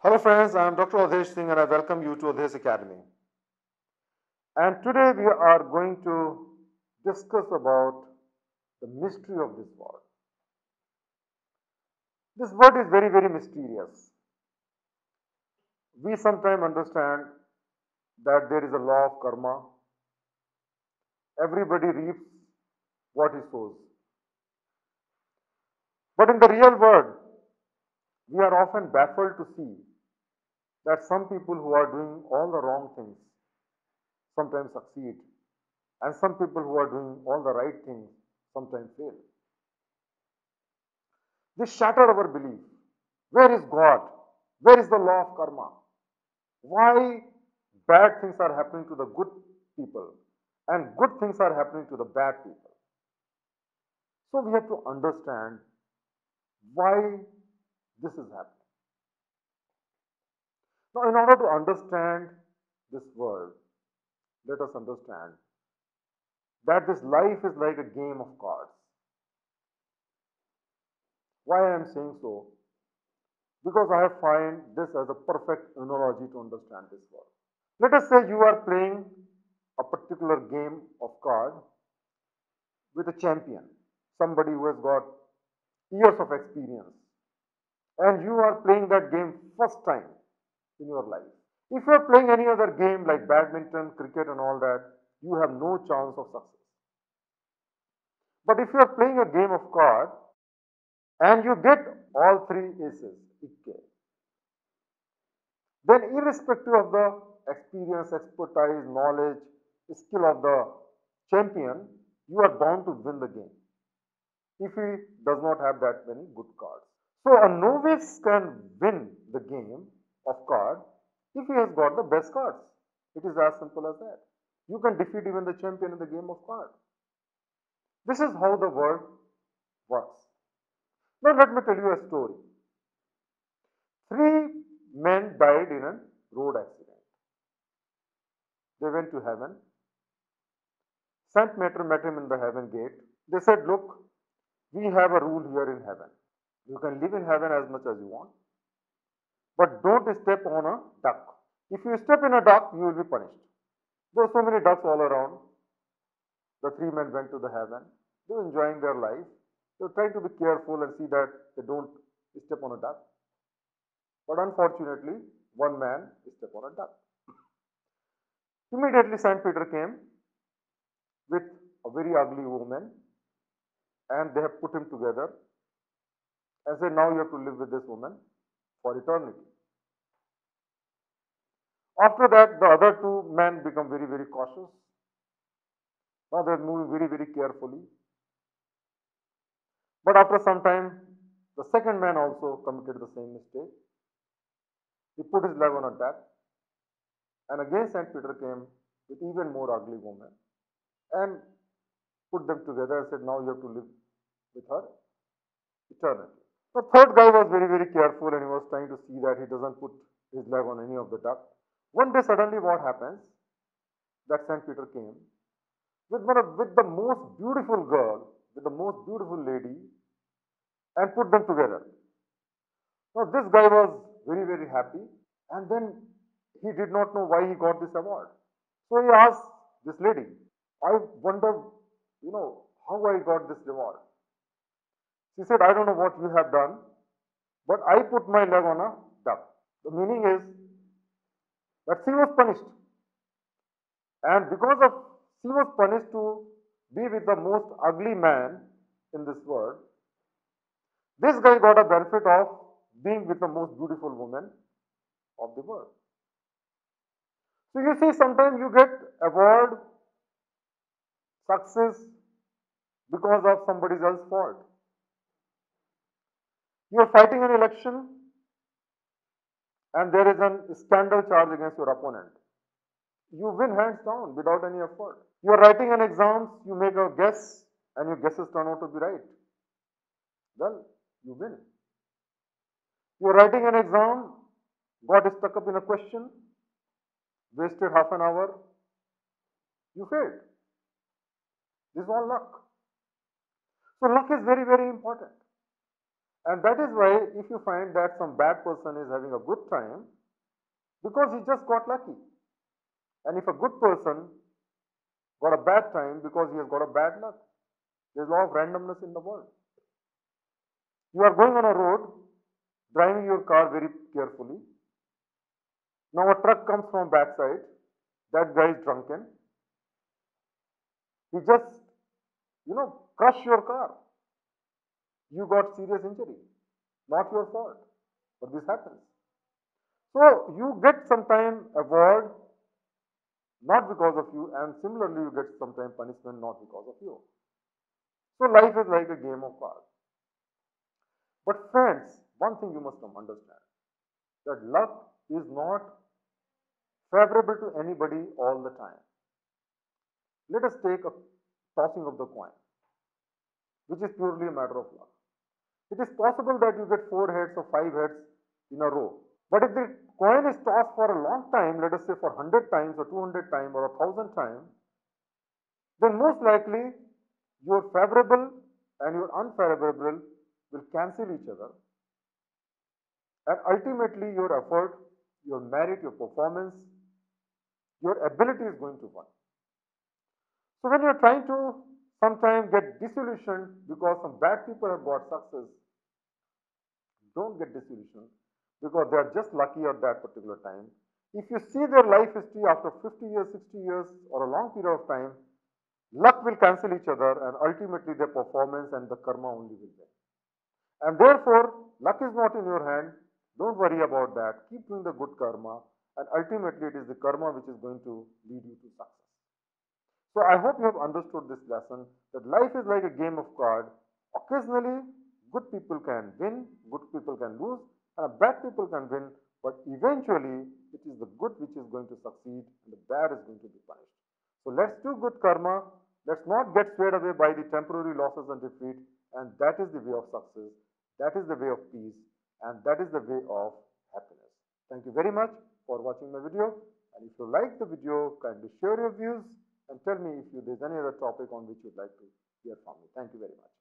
Hello friends, I am Dr. Awdhesh Singh and I welcome you to Awdhesh Academy. And today we are going to discuss about the mystery of this world. This world is very, very mysterious. We sometimes understand that there is a law of karma. Everybody reaps what he sows. But in the real world, we are often baffled to see that some people who are doing all the wrong things sometimes succeed, and some people who are doing all the right things sometimes fail. This shatter our belief. Where is God? Where is the law of karma? Why bad things are happening to the good people and good things are happening to the bad people? So we have to understand why this is happening. Now, in order to understand this world, let us understand that this life is like a game of cards. Why I am saying so? Because I find this as a perfect analogy to understand this world. Let us say you are playing a particular game of card with a champion, somebody who has got years of experience, and you are playing that game first time in your life. If you are playing any other game like badminton, cricket, and all that, you have no chance of success. But if you are playing a game of cards and you get all three aces, then irrespective of the experience, expertise, knowledge, skill of the champion, you are bound to win the game if he does not have that many good cards. So a novice can win the game of cards if he has got the best cards. It is as simple as that. You can defeat even the champion in the game of cards. This is how the world works. Now let me tell you a story. Three men died in a road accident. They went to heaven. Saint Peter met him in the heaven gate. They said, Look, we have a rule here in heaven. You can live in heaven as much as you want, but don't step on a duck. If you step in a duck, you will be punished. There are so many ducks all around. The three men went to the heaven. They were enjoying their life. They were trying to be careful and see that they don't step on a duck. But unfortunately, one man stepped on a duck. Immediately, Saint Peter came with a very ugly woman and they have put him together and said, Now you have to live with this woman for eternity. After that, the other two men become very, very cautious. Now they are moving very, very carefully. But after some time, the second man also committed the same mistake. He put his leg on a duck, and again St. Peter came with even more ugly woman and put them together and said, Now you have to live with her eternity. The third guy was very, very careful and he was trying to see that he doesn't put his leg on any of the duck. One day, suddenly, what happens? That St. Peter came with, one of, with the most beautiful girl, with the most beautiful lady, and put them together. Now, this guy was very, very happy. And then he did not know why he got this award. So he asked this lady, I wonder, you know, how I got this reward. She said, I don't know what you have done, but I put my leg on a duck. The meaning is that she was punished. And because of she was punished to be with the most ugly man in this world, this guy got a benefit of being with the most beautiful woman of the world. So you see, sometimes you get award, success because of somebody else's fault. You are fighting an election and there is a scandal charge against your opponent. You win hands down without any effort. You are writing an exam, you make a guess and your guesses turn out to be right. Well, you win. You are writing an exam, got stuck up in a question, wasted half an hour, you failed. This is all luck. So luck is very, very important. And that is why if you find that some bad person is having a good time, because he just got lucky. And if a good person got a bad time because he has got a bad luck, there's a lot of randomness in the world. You are going on a road, driving your car very carefully. Now a truck comes from backside. That guy is drunken. He just, you know, crush your car. You got serious injury. Not your fault. But this happens. So you get sometime award not because of you and similarly you get sometime punishment not because of you. So life is like a game of cards. But friends, one thing you must understand that luck is not favorable to anybody all the time. Let us take a tossing of the coin, which is purely a matter of luck. It is possible that you get four heads or five heads in a row. But if the coin is tossed for a long time, let us say for 100 times or 200 times or 1000 times, then most likely your favorable and your unfavorable will cancel each other. And ultimately your effort, your merit, your performance, your ability is going to win. So when you are trying to sometimes get disillusioned because some bad people have got success, don't get disillusioned because they are just lucky at that particular time. If you see their life history after 50 years, 60 years or a long period of time, luck will cancel each other and ultimately their performance and the karma only will win. And therefore, luck is not in your hand. Don't worry about that. Keep doing the good karma and ultimately it is the karma which is going to lead you to success. So I hope you have understood this lesson that life is like a game of cards. Occasionally, good people can win, good people can lose, and bad people can win, but eventually it is the good which is going to succeed and the bad is going to be punished. So let's do good karma. Let's not get swayed away by the temporary losses and defeat. And that is the way of success. That is the way of peace. And that is the way of happiness. Thank you very much for watching my video. And if you like the video, kindly share your views and tell me if there's any other topic on which you'd like to hear from me. Thank you very much.